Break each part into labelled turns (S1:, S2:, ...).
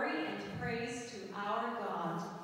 S1: glory and praise to our God.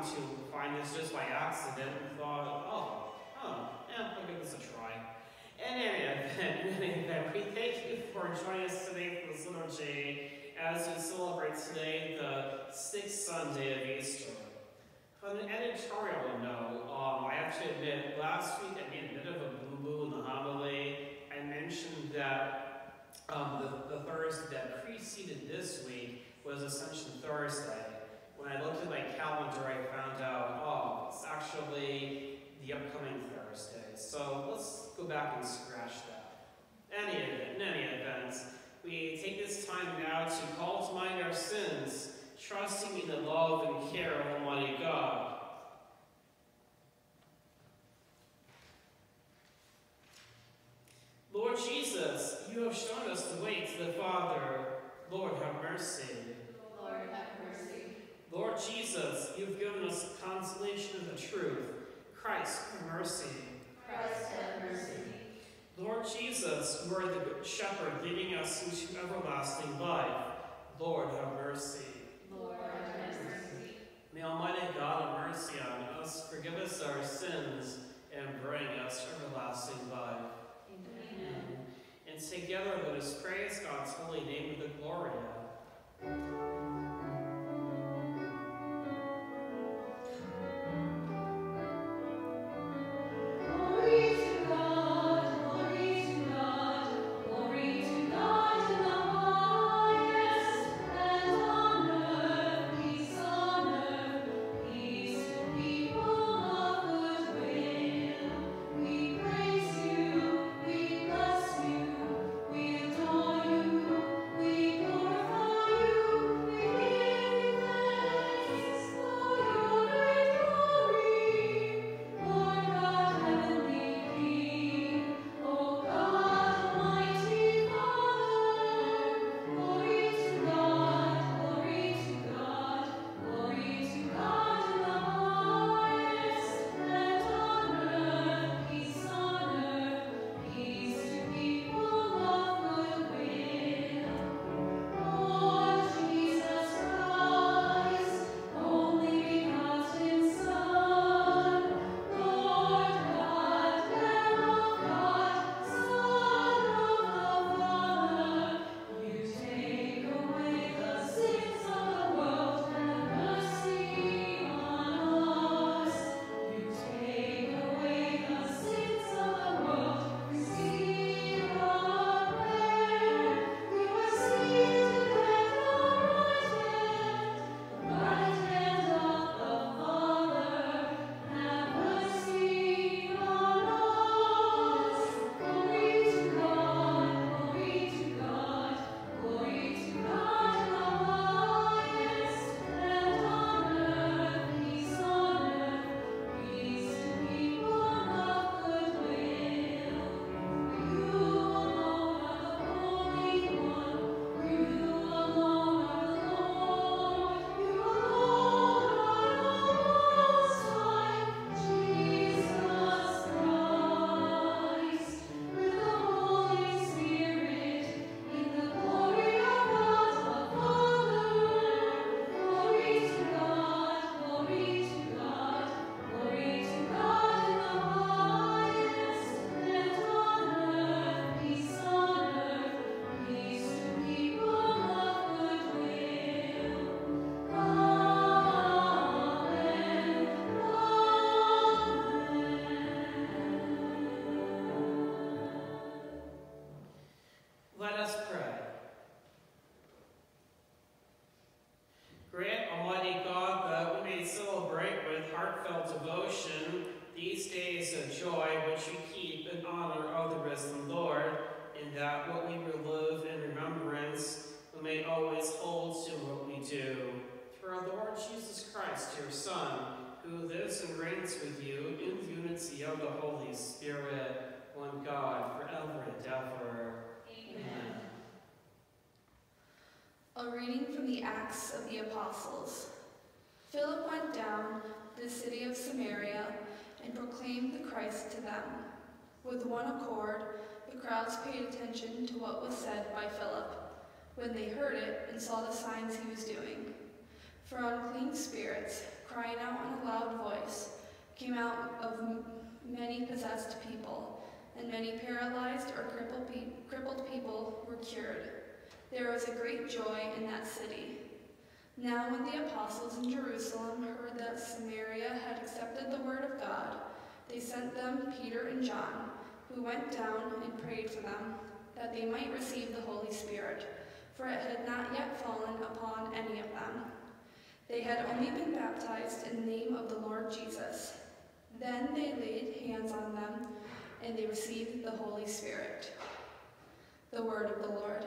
S2: You happen to find this just by accident and thought, oh, oh, yeah, I'll give this a try. In any event, we thank you for joining us today for this liturgy as we celebrate today the sixth Sunday of Easter. On an editorial note, um, I have to admit, last week I made a bit of a boo-boo in the homily. I mentioned that um, the, the Thursday that preceded this week was Ascension Thursday. When I looked at my calendar, I found out, oh, it's actually the upcoming Thursday. So let's go back and scratch that. Any event, in any event, we take this time now to call to mind our sins, trusting in the love and care of Almighty God. Lord Jesus, you have shown us the way to the Father. Lord, have mercy.
S3: Lord, have mercy.
S2: Lord Jesus, you've given us the consolation of the truth. Christ, have mercy.
S3: Christ, have mercy.
S2: Lord Jesus, you are the good shepherd leading us into everlasting life. Lord, have mercy.
S3: Lord, have mercy.
S2: May Almighty God have mercy on us, forgive us our sins, and bring us everlasting life.
S3: Amen.
S2: And together let us praise God's holy name with the Gloria. Amen.
S1: A reading from the Acts of the Apostles. Philip went down to the city of Samaria and proclaimed the Christ to them. With one accord, the crowds paid attention to what was said by Philip when they heard it and saw the signs he was doing. For unclean spirits, crying out in a loud voice, came out of many possessed people, and many paralyzed or crippled, pe crippled people were cured. There was a great joy in that city. Now when the apostles in Jerusalem heard that Samaria had accepted the word of God, they sent them Peter and John, who went down and prayed for them, that they might receive the Holy Spirit, for it had not yet fallen upon any of them. They had only been baptized in the name of the Lord Jesus. Then they laid hands on them, and they received the Holy Spirit. The word of the Lord.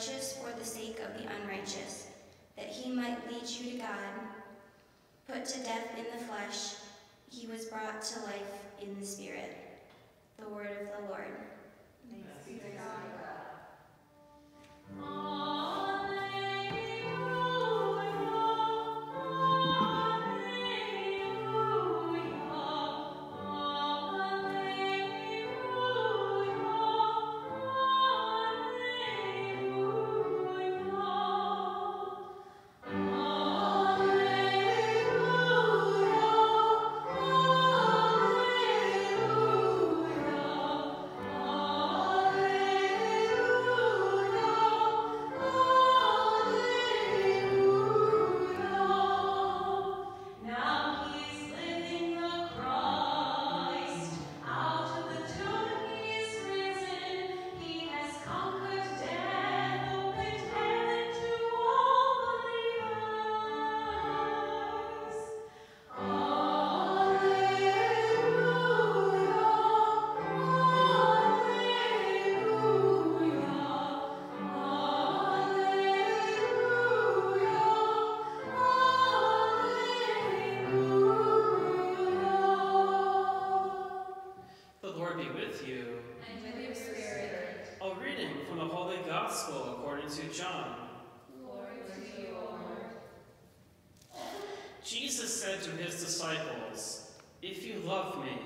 S4: Righteous for the sake of the unrighteous, that he might lead you to God. Put to death in the flesh, he was brought to life in the spirit. The word of the Lord.
S3: Thanks be to God. Amen.
S2: Disciples, If you love me,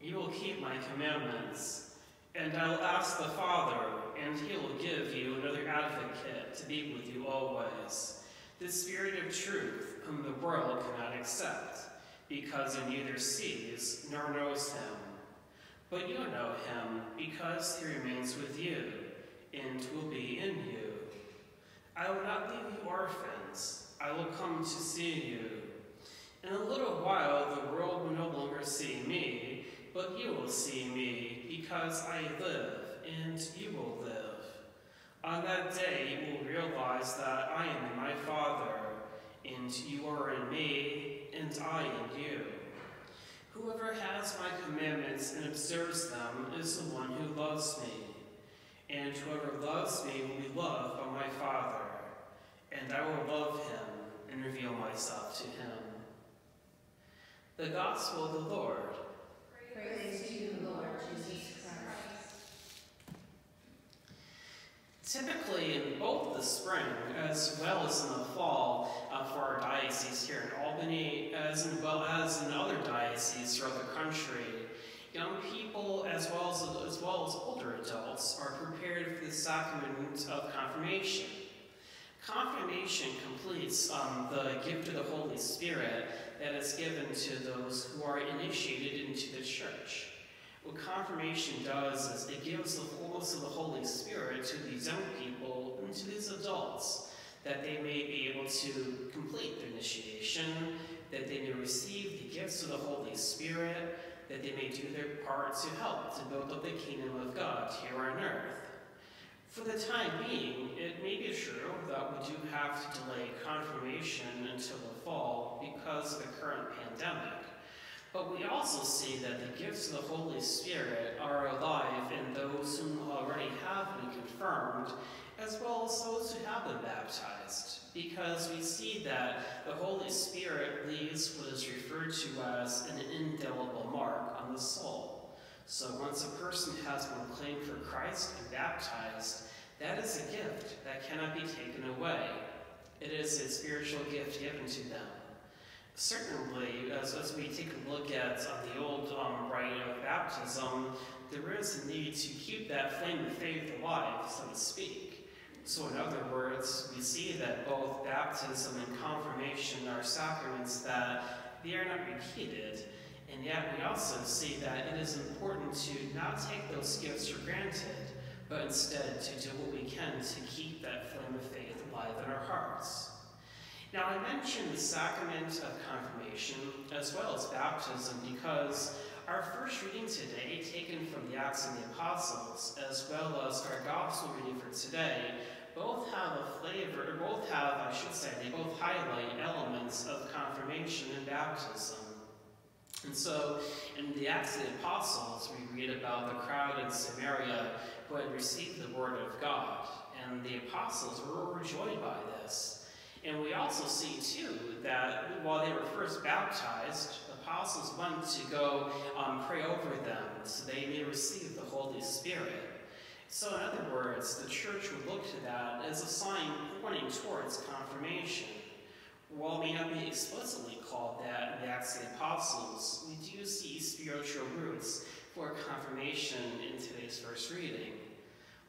S2: you will keep my commandments. And I will ask the Father, and he will give you another advocate to be with you always, the Spirit of truth, whom the world cannot accept, because it neither sees nor knows him. But you know him, because he remains with you, and will be in you. I will not leave you orphans, I will come to see you. In a little while the world will no longer see me, but you will see me, because I live, and you will live. On that day you will realize that I am in my Father, and you are in me, and I in you. Whoever has my commandments and observes them is the one who loves me. And whoever loves me will be loved by my Father, and I will love him and reveal myself to him. The Gospel of the Lord.
S3: Praise to you, Lord Jesus Christ.
S2: Typically, in both the spring as well as in the fall uh, for our diocese here in Albany, as well as in other dioceses throughout the country, young people as well as, as well as older adults are prepared for the sacrament of confirmation. Confirmation completes um, the gift of the Holy Spirit that is given to those who are initiated into the church. What confirmation does is it gives the fullness of the Holy Spirit to these young people and to these adults, that they may be able to complete their initiation, that they may receive the gifts of the Holy Spirit, that they may do their part to help to build up the kingdom of God here on earth. For the time being, it may be true that we do have to delay confirmation until the fall because of the current pandemic. But we also see that the gifts of the Holy Spirit are alive in those who already have been confirmed, as well as those who have been baptized, because we see that the Holy Spirit leaves what is referred to as an indelible mark on the soul. So once a person has been claimed for Christ and baptized, that is a gift that cannot be taken away. It is a spiritual gift given to them. Certainly, as, as we take a look at uh, the old um, rite of baptism, there is a need to keep that flame of faith alive, so to speak. So, in other words, we see that both baptism and confirmation are sacraments that they are not repeated, and yet we also see that it is important to not take those gifts for granted, but instead to do what we can to keep that flame of faith alive in our hearts. Now, I mentioned the sacrament of confirmation as well as baptism because our first reading today, taken from the Acts of the Apostles, as well as our gospel reading for today, both have a flavor, or both have, I should say, they both highlight elements of confirmation and baptism. And so, in the Acts of the Apostles, we read about the crowd in Samaria who had received the word of God, and the apostles were overjoyed by this. And we also see, too, that while they were first baptized, the apostles went to go um, pray over them so they may receive the Holy Spirit. So, in other words, the church would look to that as a sign pointing towards confirmation. While may not be explicitly called that in the Apostles, we do see spiritual roots for confirmation in today's first reading.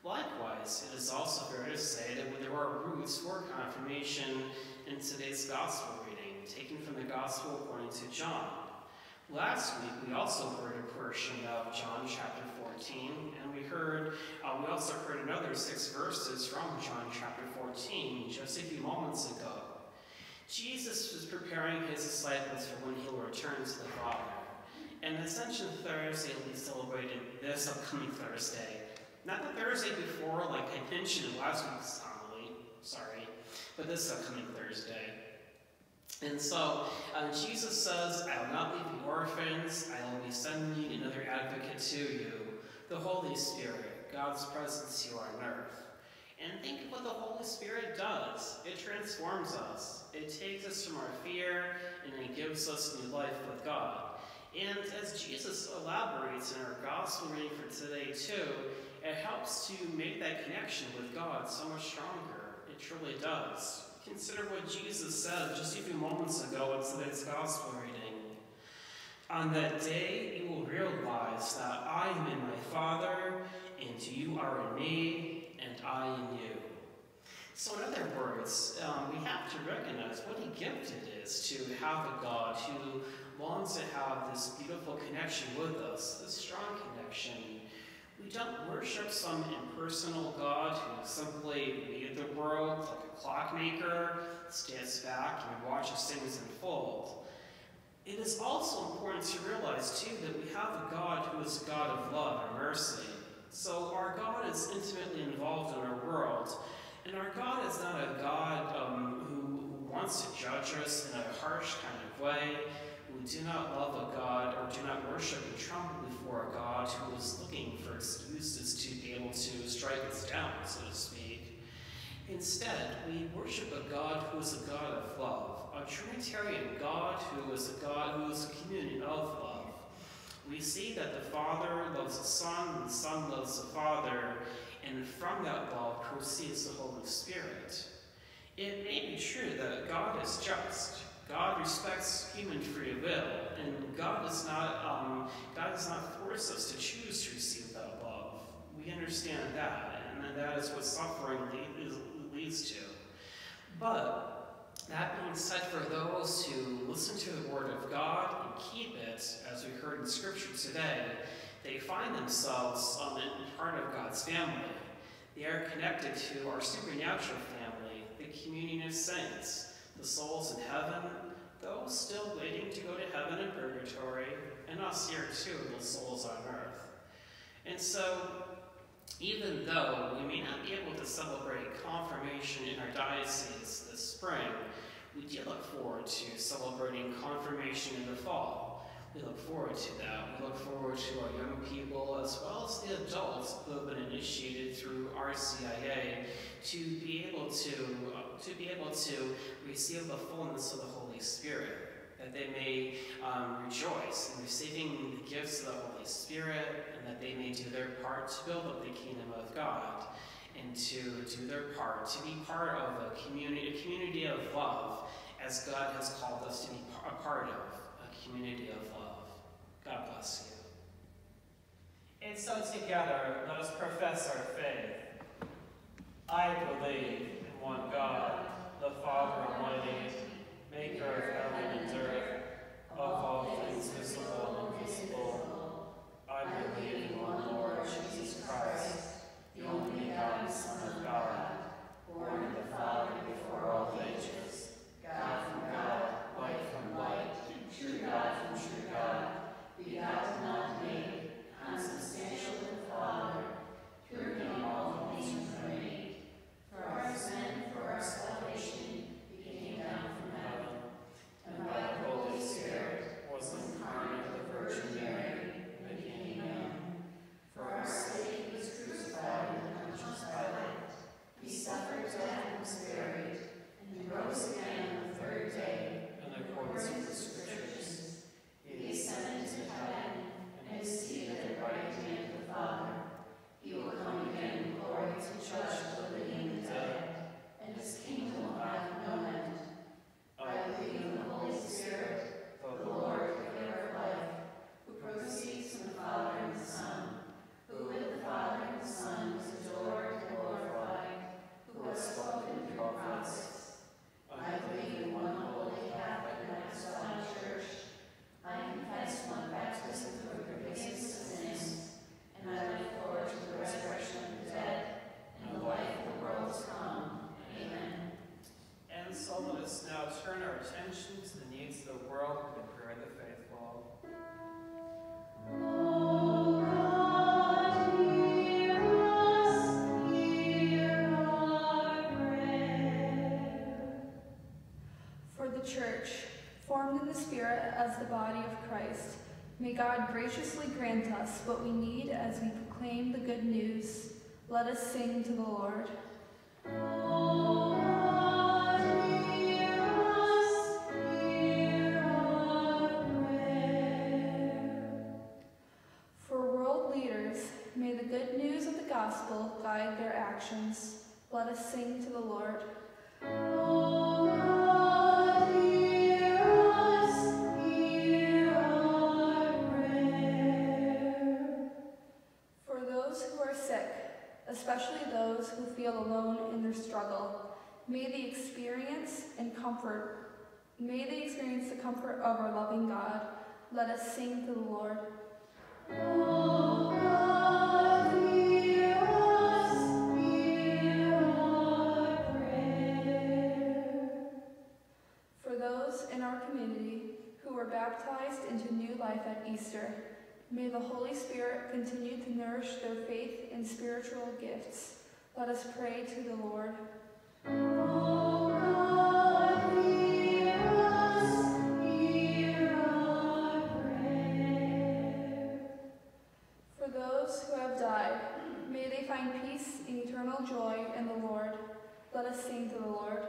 S2: Likewise, it is also fair to say that there are roots for confirmation in today's gospel reading, taken from the gospel according to John. Last week, we also heard a portion of John chapter 14, and we heard, uh, we also heard another six verses from John chapter 14 just a few moments ago. Jesus was preparing his disciples for when he will return to the Father. And Ascension Thursday will be celebrated this upcoming Thursday. Not the Thursday before, like I mentioned in last week's homily, sorry, but this upcoming Thursday. And so uh, Jesus says, I will not leave you orphans, I will be sending another advocate to you, the Holy Spirit, God's presence here on earth. And think of what the Holy Spirit does. It transforms us. It takes us from our fear and it gives us new life with God. And as Jesus elaborates in our gospel reading for today, too, it helps to make that connection with God so much stronger. It truly does. Consider what Jesus said just a few moments ago in today's gospel reading. On that day, you will realize that I am in my Father, and you are in me, I in you. So, in other words, um, we have to recognize what a gift it is to have a God who longs to have this beautiful connection with us, this strong connection. We don't worship some impersonal God who simply made the world like a clockmaker, stands back and watches things unfold. It is also important to realize, too, that we have a God who is a God of love and mercy. So our God is intimately involved in our world, and our God is not a God um, who, wants to judge us in a harsh kind of way. We do not love a God or do not worship and tremble before a God who is looking for excuses to be able to strike us down, so to speak. Instead, we worship a God who is a God of love, a Trinitarian God who is a God who is a community of love. We see that the Father loves the Son, the Son loves the Father, and from that love proceeds the Holy Spirit. It may be true that God is just. God respects human free will, and God does not um, God does not force us to choose to receive that love. We understand that, and that is what suffering leads to. But that being said, for those who listen to the Word of God and keep it, as we heard in Scripture today, they find themselves um, in part of God's family. They are connected to our supernatural family, the communion of saints, the souls in heaven, those still waiting to go to heaven and purgatory, and us here too, the souls on earth. And so, even though we may not be able to celebrate confirmation in our diocese this spring, we do look forward to celebrating confirmation in the fall. We look forward to that. We look forward to our young people as well as the adults who have been initiated through RCIA to be able to uh, to be able to receive the fullness of the Holy Spirit, that they may um, rejoice in receiving the gifts of the Holy Spirit, and that they may do their part to build up the kingdom of God and to do their part to be part of a community, a community of love, as God has called us to be a part of a community of love. God bless you. And so together, let us profess our faith. I believe in one God, the Father Almighty, maker of heaven and earth, of all things visible and invisible. I believe in one Lord Jesus Christ, the only begotten Son of God, born of the Father before all ages, God from God, light from light, true God from true God, begotten not
S1: grant us what we need as we proclaim the good news. Let us sing to the Lord. For world leaders, may the good news of the gospel guide their actions. Let us sing to the Lord. Who feel alone in their struggle, may they experience and comfort, may they experience the comfort of our loving God. Let us sing to the Lord.
S3: O God,
S1: those in our community who were baptized into new life at Easter, may the Holy Spirit continue to nourish their faith and spiritual gifts. Let us pray to the Lord.
S3: O God, hear us, hear our prayer.
S1: For those who have died, may they find peace and eternal joy in the Lord. Let us sing to the Lord.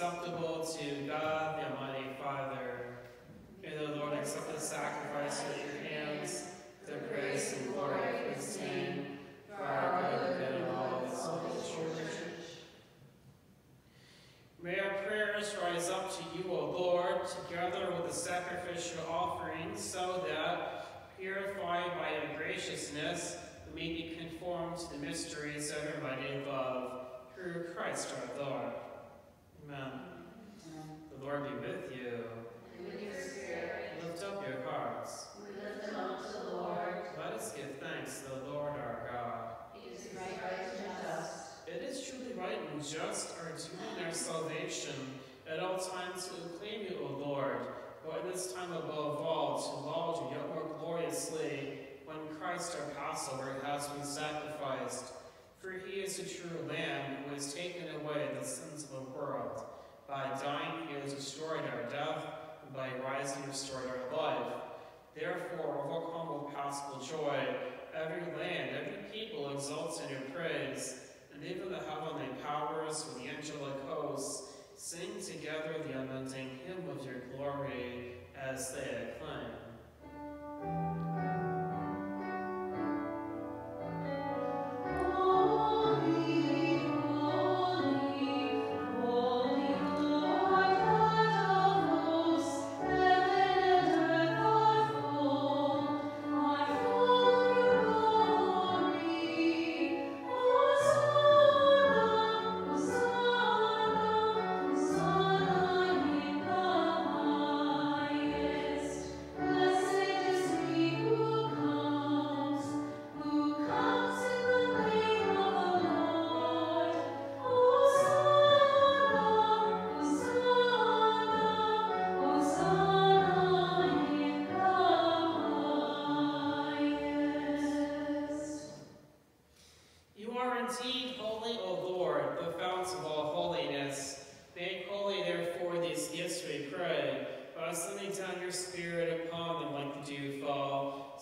S2: Acceptable to Christ our Passover has been sacrificed, for he is the true Lamb who has taken away the sins of the world. By dying he has destroyed our death, and by rising restored our life. Therefore, overcome with paschal joy, every land, every people exults in your praise, and even the heavenly powers with the angelic hosts sing together the unending hymn of your glory as they acclaim.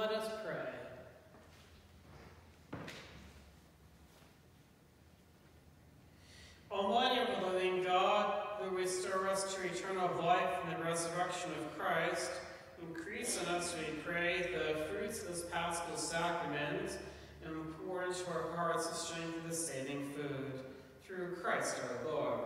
S2: Let us pray. Almighty ever living God, who restore us to eternal life in the resurrection of Christ, increase in us, we pray, the fruits of this paschal sacrament, and pour into our hearts the strength of the saving food. Through Christ our Lord.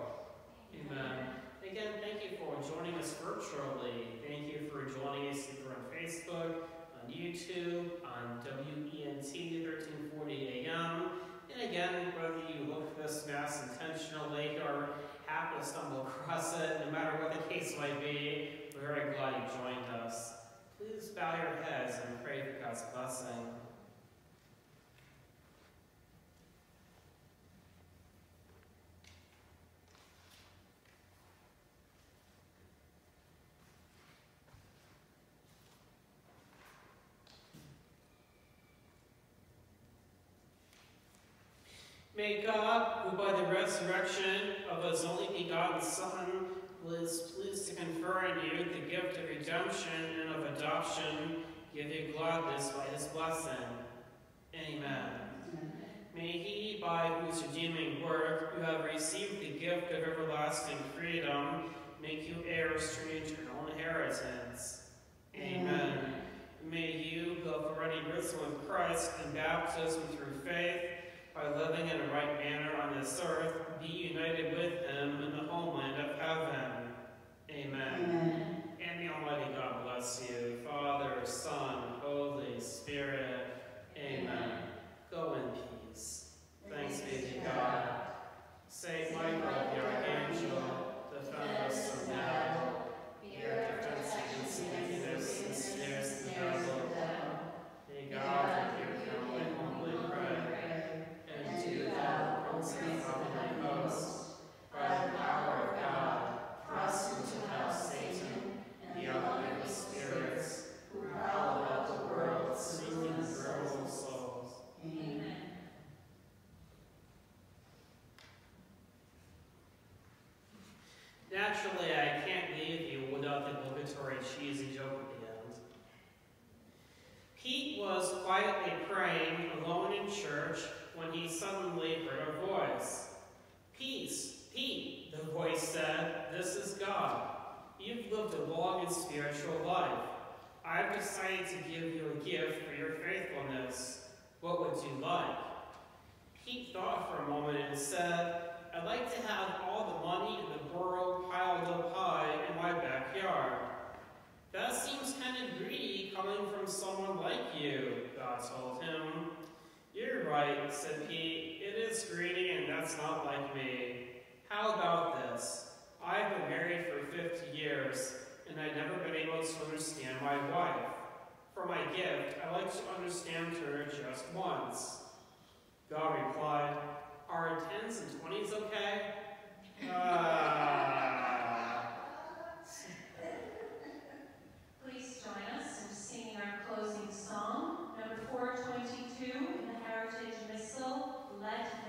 S2: Amen. Again, thank you for joining us virtually. Thank you for joining us either on Facebook, on YouTube, on WENT 1340 AM. And again, whether you look for this Mass intentionally or happen to stumble across it, no matter what the case might be, we're very glad you joined us. Please bow your heads and pray for God's blessing. May God, who by the resurrection of his only begotten Son was pleased to confer on you the gift of redemption and of adoption, give you gladness by his blessing. Amen. May he, by whose redeeming work you have received the gift of everlasting freedom, make you heirs to an eternal inheritance. Amen. May you, who have already risen with Christ in baptism through faith, by living in a right manner on this earth, be united with him in the homeland of heaven. Amen.
S3: Amen.
S2: And the Almighty God bless you, Father, Son, Holy Spirit. Amen. Go in peace. Thanks be to God. Saint Michael, the Archangel, praying alone in church when he suddenly heard a voice. Peace, Pete, the voice said, this is God. You've lived a long and spiritual life. I've decided to give you a gift for your faithfulness. What would you like? Pete thought for a moment and said, I'd like to have all the money in the world piled up high in my backyard. That seems kind of greedy coming from someone like you, God told him, You're right, said Pete. It is greedy, and that's not like me. How about this? I've been married for 50 years, and I've never been able to understand my wife. For my gift, I like to understand her just once. God replied, Are tens and twenties okay? Uh,
S1: 422 in the Heritage Missal, led.